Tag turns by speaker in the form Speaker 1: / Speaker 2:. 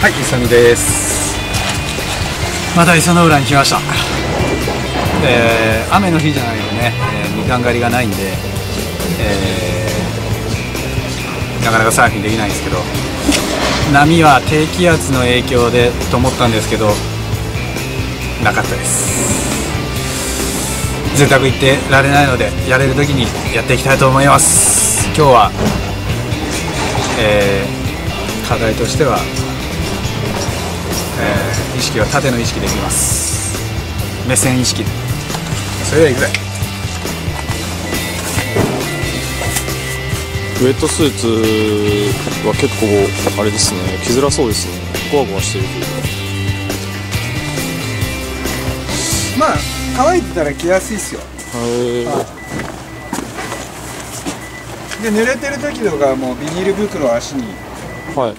Speaker 1: はい、イサミです。また磯の浦に来ました。えー雨の日じゃないとね、えーみかん狩りがないんで、えーなかなかサーフィンできないんですけど、波は低気圧の影響でと思ったんですけど、なかったです。贅沢言ってられないので、やれる時にやっていきたいと思います。今日は、えー課題としては、えー意識は縦の意識でいきます。目線意識で。それではいくぜ。
Speaker 2: ウェットスーツは結構あれですね。着づらそうですね。ゴワゴワしてるというか。
Speaker 1: まあ乾いてたら着やすいっすよ。
Speaker 2: へ
Speaker 1: で濡れてる時とかはもうビニール袋を足に
Speaker 2: ーはい